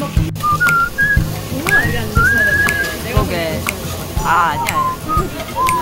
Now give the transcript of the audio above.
정말 여기 앉아서 네. 내가 그게. 아, 아니야.